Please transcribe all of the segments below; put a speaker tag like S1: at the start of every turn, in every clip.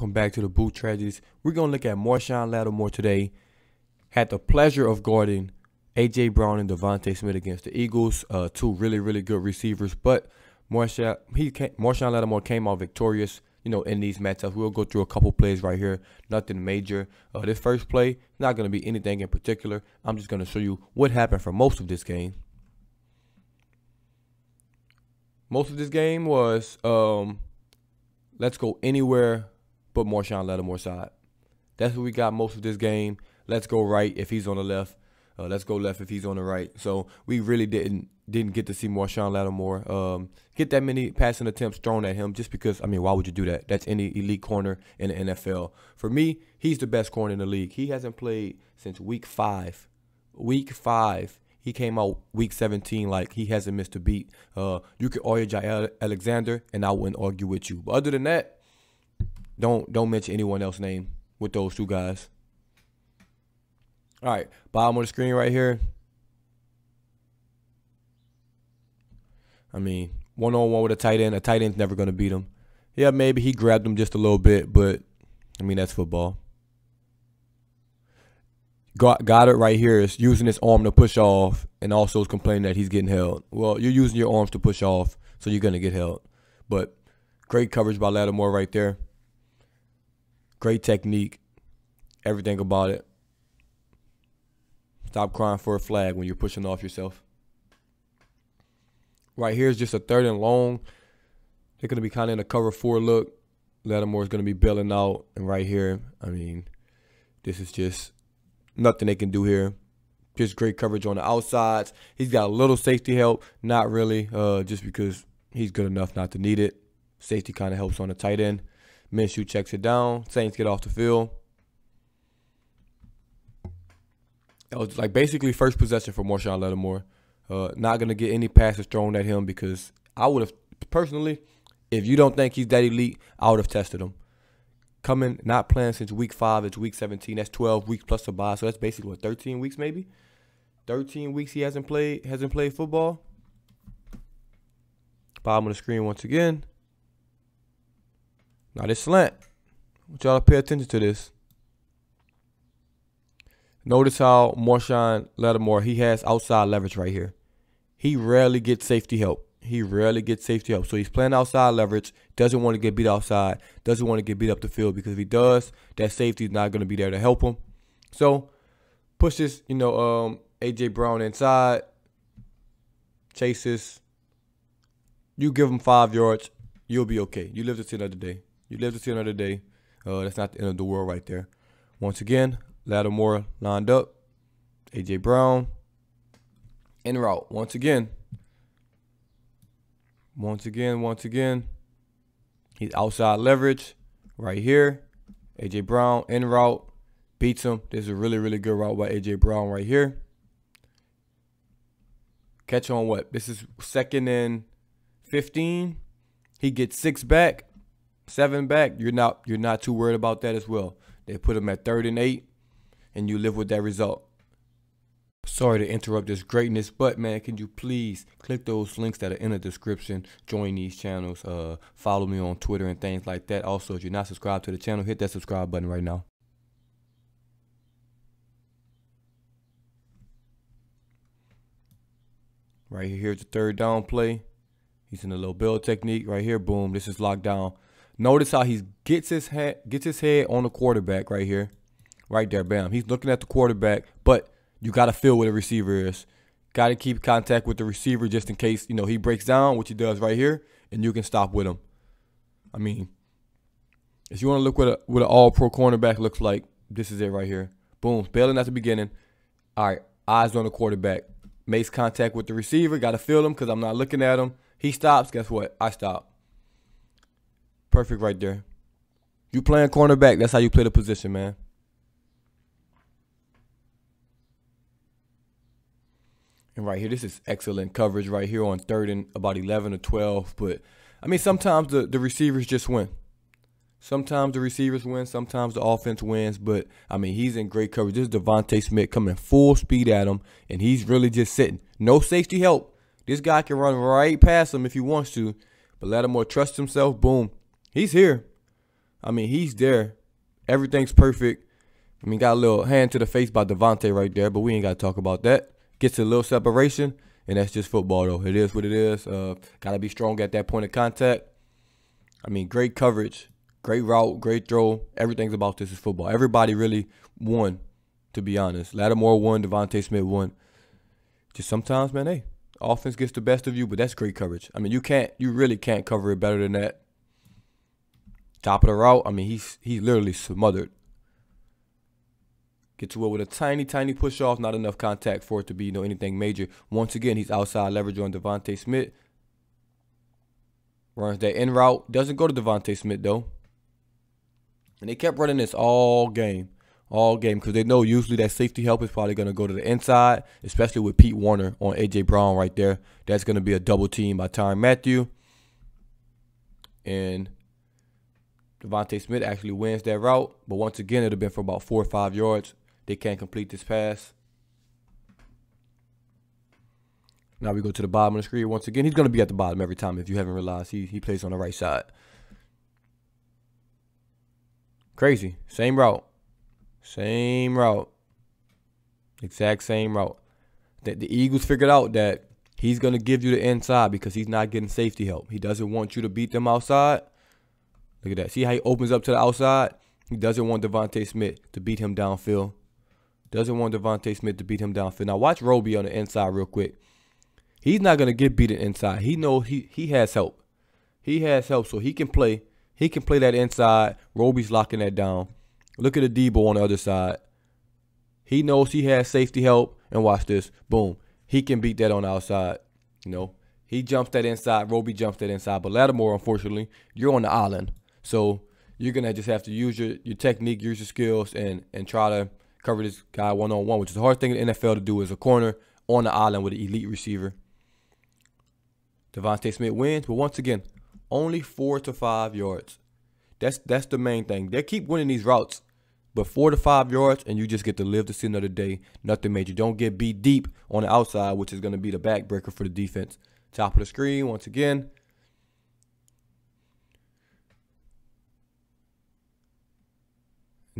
S1: welcome back to DaBoot Tragedies. We're gonna look at Marshon Lattimore today. Had the pleasure of guarding AJ Brown and DeVonta Smith against the Eagles, uh, two really really good receivers. But Marshon, he Marshon Lattimore came out victorious. You know, in these matchups, we'll go through a couple plays right here. Nothing major. Uh, this first play not gonna be anything in particular. I'm just gonna show you what happened for most of this game. Most of this game was um, let's go anywhere but Marshon Lattimore side. That's what we got most of this game. Let's go right if he's on the left. Uh, let's go left if he's on the right. So we really didn't didn't get to see Marshon Lattimore um, get that many passing attempts thrown at him just because, I mean, why would you do that? That's any elite corner in the NFL. For me, he's the best corner in the league. He hasn't played since week five. Week five. He came out week 17 like he hasn't missed a beat. Uh, you could argue Alexander, and I wouldn't argue with you. But other than that, don't don't mention anyone else's name with those two guys. All right, bottom of the screen right here. I mean, one on one with a tight end. A tight end's never going to beat him. Yeah, maybe he grabbed him just a little bit, but I mean that's football. Goedert right here is using his arm to push off, and also is complaining that he's getting held. Well, you're using your arms to push off, so you're gonna get held. But great coverage by Lattimore right there. Great technique. Everything about it. Stop crying for a flag when you're pushing off yourself. Right here is just a third and long. They're going to be kind of in a cover four look. Lattimore is going to be bailing out. And right here, I mean, this is just nothing they can do here. Just great coverage on the outsides. He's got a little safety help. Not really, uh, just because he's good enough not to need it. Safety kind of helps on the tight end. Minshew checks it down. Saints get off the field. It was like basically first possession for Marshon Lattimore. Uh, not gonna get any passes thrown at him because I would have personally, if you don't think he's that elite, I would have tested him. Coming, not playing since week five, it's week 17. That's 12 weeks plus a bye, so that's basically what 13 weeks maybe. 13 weeks he hasn't played hasn't played football. Bottom of the screen once again. Now this slant. Want y'all to pay attention to this. Notice how Marshon Lattimore, he has outside leverage right here. He rarely gets safety help. He rarely gets safety help. So he's playing outside leverage, doesn't want to get beat outside, doesn't want to get beat up the field because if he does, that safety is not going to be there to help him. So pushes, you know, um, AJ Brown inside, chases. You give him five yards, you'll be okay. You live to see another day. You live to see another day. Uh, that's not the end of the world right there. Once again, Lattimore lined up. AJ Brown in route. Once again. Once again, once again. He's outside leverage right here. AJ Brown in route. Beats him. This is a really, really good route by AJ Brown right here. Catch on what? This is second and 15. He gets six back seven back, you're not you're not too worried about that as well. They put them at third and eight, and you live with that result. Sorry to interrupt this greatness, but man, can you please click those links that are in the description? Join these channels. Uh, follow me on Twitter and things like that. Also, if you're not subscribed to the channel, hit that subscribe button right now. Right here, here's the third down play. He's in a little build technique right here. Boom, this is locked down. Notice how he gets his head gets his head on the quarterback right here. Right there, bam. He's looking at the quarterback, but you got to feel where the receiver is. Got to keep contact with the receiver just in case, you know, he breaks down, which he does right here, and you can stop with him. I mean, if you want to look what a what an all pro cornerback looks like, this is it right here. Boom. Bailing at the beginning. All right. Eyes on the quarterback. Makes contact with the receiver. Got to feel him because I'm not looking at him. He stops. Guess what? I stop. Perfect right there. You playing cornerback, that's how you play the position, man. And right here, this is excellent coverage right here on third and about 11 or 12. But, I mean, sometimes the, the receivers just win. Sometimes the receivers win, sometimes the offense wins. But, I mean, he's in great coverage. This is DeVonta Smith coming full speed at him, and he's really just sitting. No safety help. This guy can run right past him if he wants to. But Lattimore trusts himself. Boom. He's here. I mean, he's there. Everything's perfect. I mean, got a little hand to the face by DeVonta right there, but we ain't got to talk about that. Gets a little separation, and that's just football, though. It is what it is. Uh, got to be strong at that point of contact. I mean, great coverage, great route, great throw. Everything's about this is football. Everybody really won, to be honest. Lattimore won, DeVonta Smith won. Just sometimes, man, hey, offense gets the best of you, but that's great coverage. I mean, you can't, you really can't cover it better than that. Top of the route, I mean, he's he's literally smothered. Get to it with a tiny, tiny push off, not enough contact for it to be you know anything major. Once again, he's outside leverage on DeVonta Smith. Runs that in route. Doesn't go to DeVonta Smith though. And they kept running this all game. All game because they know usually that safety help is probably going to go to the inside, especially with Pete Werner on A.J. Brown right there. That's going to be a double team by Tyrann Mathieu. And DeVonta Smith actually wins that route. But once again, it would have been for about four or five yards. They can't complete this pass. Now we go to the bottom of the screen. Once again, he's going to be at the bottom every time if you haven't realized. He, he plays on the right side. Crazy. Same route. Same route. Exact same route. That the Eagles figured out that he's going to give you the inside because he's not getting safety help. He doesn't want you to beat them outside. Look at that. See how he opens up to the outside? He doesn't want DeVonta Smith to beat him downfield. Doesn't want DeVonta Smith to beat him downfield. Now watch Roby on the inside real quick. He's not gonna get beaten inside. He knows he he has help. He has help, so he can play. He can play that inside. Roby's locking that down. Look at the Debo on the other side. He knows he has safety help. And watch this. Boom. He can beat that on the outside. You know, he jumps that inside. Roby jumps that inside. But Lattimore, unfortunately, you're on the island. So you're gonna just have to use your, your technique, use your skills, and and try to cover this guy one on one, which is the hard thing in the NFL to do as a corner on the island with an elite receiver. DeVonta Smith wins, but once again, only four to five yards. That's that's the main thing. They keep winning these routes, but four to five yards, and you just get to live to see another day. Nothing major. Don't get beat deep on the outside, which is going to be the backbreaker for the defense. Top of the screen once again.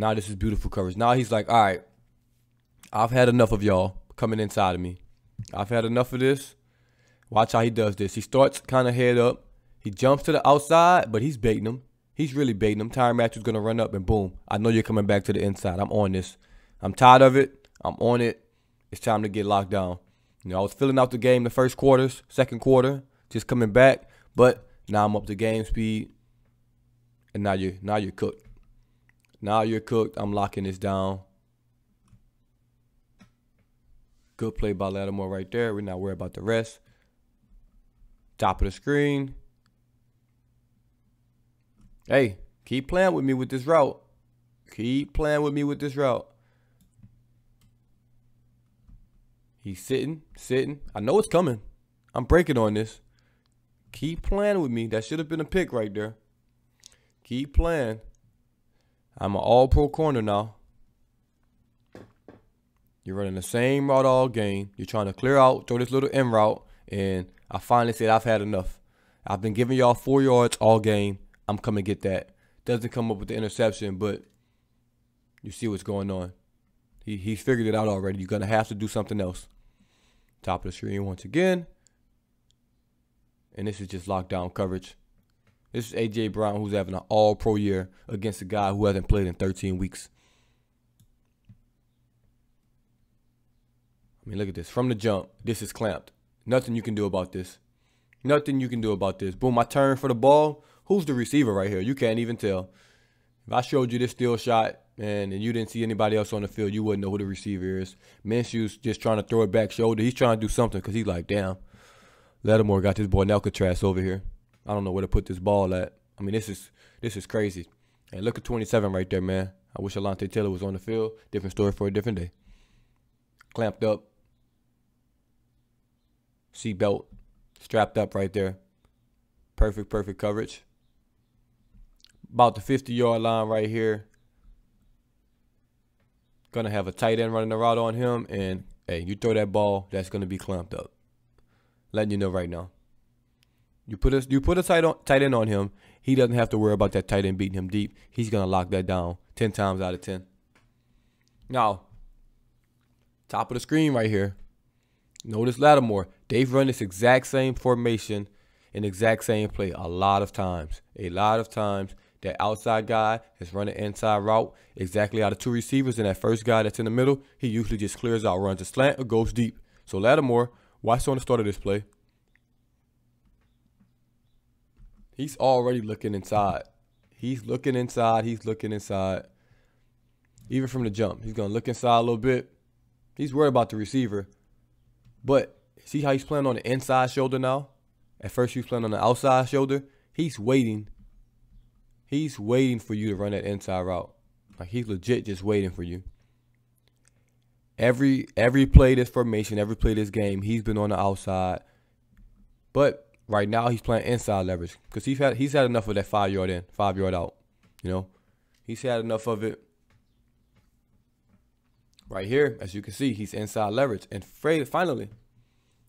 S1: Now this is beautiful coverage. Now he's like, all right, I've had enough of y'all coming inside of me. I've had enough of this. Watch how he does this. He starts kind of head up. He jumps to the outside, but he's baiting him. He's really baiting him. Tyrann Mathieu's going to run up and boom. I know you're coming back to the inside. I'm on this. I'm tired of it. I'm on it. It's time to get locked down. You know, I was filling out the game the first quarters, second quarter, just coming back, but now I'm up to game speed, and now you're now you're cooked. Now you're cooked. I'm locking this down. Good play by Lattimore right there. We're not worried about the rest. Top of the screen. Hey, keep playing with me with this route. Keep playing with me with this route. He's sitting, sitting. I know it's coming. I'm breaking on this. Keep playing with me. That should have been a pick right there. Keep playing. I'm an all pro corner now. You're running the same route all game. You're trying to clear out, throw this little in route, and I finally said I've had enough. I've been giving y'all four yards all game. I'm coming get that. Doesn't come up with the interception, but you see what's going on. He he's figured it out already. You're gonna have to do something else. Top of the screen once again. And this is just lockdown coverage. This is AJ Brown who's having an all pro year against a guy who hasn't played in 13 weeks. I mean, look at this. From the jump, this is clamped. Nothing you can do about this. Nothing you can do about this. Boom, I turn for the ball. Who's the receiver right here? You can't even tell. If I showed you this still shot and, and you didn't see anybody else on the field, you wouldn't know who the receiver is. Minshew's just trying to throw it back shoulder. He's trying to do something because he's like, damn. Lattimore got this boy Alcatraz over here. I don't know where to put this ball at. I mean, this is this is crazy. And look at 27 right there, man. I wish Alontae Taylor was on the field. Different story for a different day. Clamped up. Seatbelt strapped up right there. Perfect, perfect coverage. About the 50 yard line right here. Gonna have a tight end running the route on him. And hey, you throw that ball, that's gonna be clamped up. Letting you know right now. You put a you put a tight on, tight end on him, He doesn't have to worry about that tight end beating him deep. He's gonna lock that down ten times out of ten. Now, top of the screen right here. Notice Lattimore. They've run this exact same formation and exact same play a lot of times. A lot of times that outside guy has run an inside route exactly out of two receivers, and that first guy that's in the middle, he usually just clears out, runs a slant, or goes deep. So Lattimore, watch on the start of this play. He's already looking inside. He's looking inside. He's looking inside. Even from the jump, he's gonna look inside a little bit. He's worried about the receiver, but see how he's playing on the inside shoulder now. At first, he was playing on the outside shoulder. He's waiting He's waiting for you to run that inside route. Like he's legit just waiting for you. Every every play this formation, every play this game, he's been on the outside. But right now he's playing inside leverage because he's had he's had enough of that five yard in, five yard out. You know, he's had enough of it. Right here, as you can see, he's inside leverage, and finally,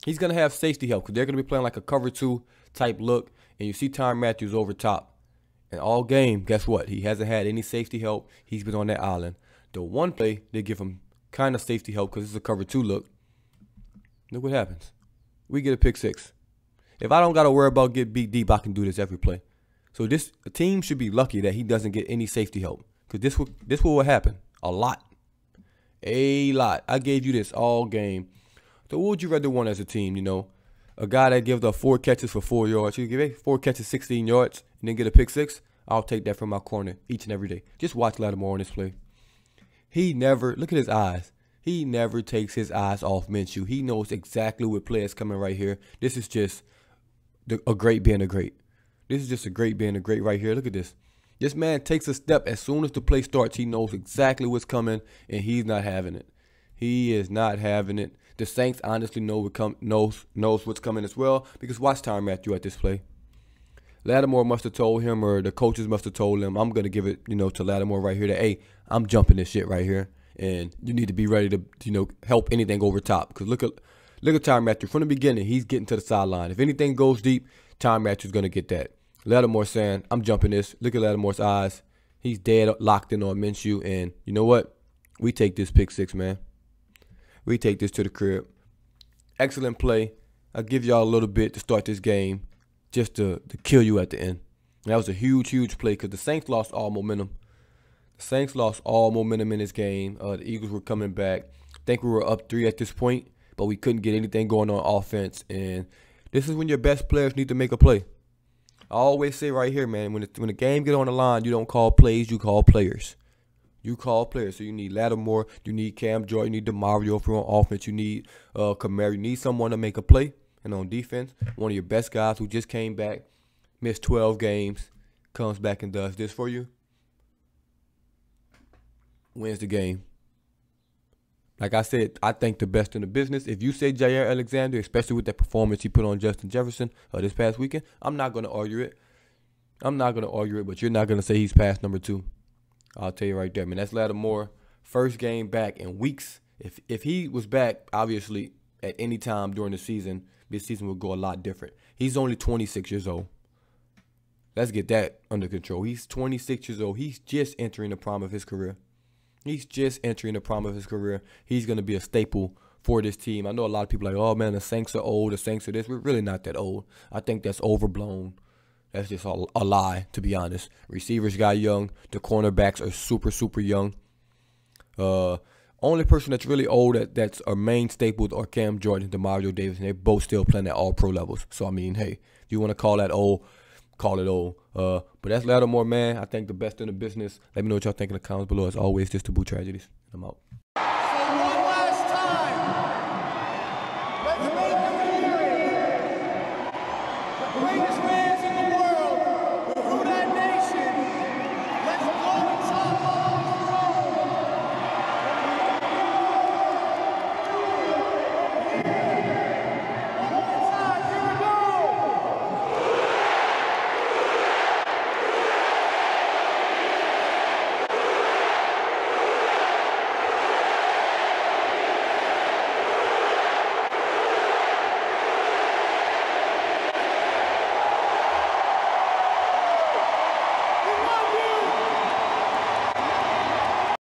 S1: he's gonna have safety help because they're gonna be playing like a cover two type look, and you see Tyrann Mathieu's over top. And all game, guess what? He hasn't had any safety help. He's been on that island. The one play, they give him kind of safety help because it's a cover two look. Look what happens. We get a pick six. If I don't got to worry about get beat deep, I can do this every play. So this team should be lucky that he doesn't get any safety help because this will this will happen a lot, a lot. I gave you this all game. So what would you rather want as a team? You know, a guy that gives up four catches for four yards. You give four catches, 16 yards, and then get a pick six. I'll take that from my corner each and every day. Just watch Lattimore on this play. He never look at his eyes. He never takes his eyes off Minshew. He knows exactly what play is coming right here. This is just the, a great being a great. This is just a great being a great right here. Look at this. This man takes a step as soon as the play starts. He knows exactly what's coming, and he's not having it. He is not having it. The Saints honestly know what come, knows knows what's coming as well because watch Tyrann Mathieu at this play. Lattimore must have told him, or the coaches must have told him, I'm gonna give it, you know, to Lattimore right here. That hey, I'm jumping this shit right here, and you need to be ready to, you know, help anything over top. Because look at look at Tyrann Mathieu from the beginning. He's getting to the sideline. If anything goes deep, Tyrann Mathieu's gonna get that. Lattimore saying, I'm jumping this. Look at Lattimore's eyes. He's dead locked in on Minshew, and you know what? We take this pick six, man. We take this to the crib. Excellent play. I'll give y'all a little bit to start this game just to, to kill you at the end. that was a huge, huge play because the Saints lost all momentum. The Saints lost all momentum in this game. Uh, the Eagles were coming back. I think we were up three at this point, but we couldn't get anything going on offense. And this is when your best players need to make a play. I always say right here, man, when the, when the game get on the line, you don't call plays, you call players. You call players. So you need Lattimore, you need Cam Jordan, you need Demario for on offense, you need uh Kamara. You need someone to make a play. And on defense, one of your best guys who just came back, missed 12 games, comes back and does this for you. Wins the game. Like I said, I think the best in the business. If you say Jaire Alexander, especially with that performance he put on Justin Jefferson uh, this past weekend, I'm not going to argue it. I'm not going to argue it, but you're not going to say he's past number two. I'll tell you right there, man. That's Lattimore first game back in weeks. If if he was back, obviously at any time during the season, this season would go a lot different. He's only 26 years old. Let's get that under control. He's 26 years old. He's just entering the prime of his career. He's just entering the prime of his career. He's going to be a staple for this team. I know a lot of people are like, oh man, the Saints are old. The Saints are this. We're really not that old. I think that's overblown. That's just a, a lie, to be honest. Receivers got young. The cornerbacks are super, super young. Uh, only person that's really old that, that's a main staple are Cam Jordan and Demario Davis, and they're both still playing at all pro levels. So I mean, hey, if you want to call that old, call it old. Uh, but that's Lattimore, man. I think the best in the business. Let me know what y'all think in the comments below. As always, just to boot tragedies. I'm out.